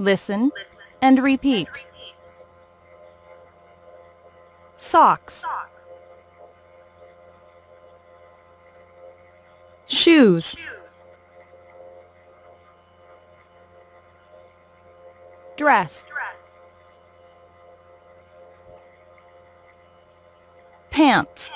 Listen and repeat. Socks. Shoes. Dress. Pants.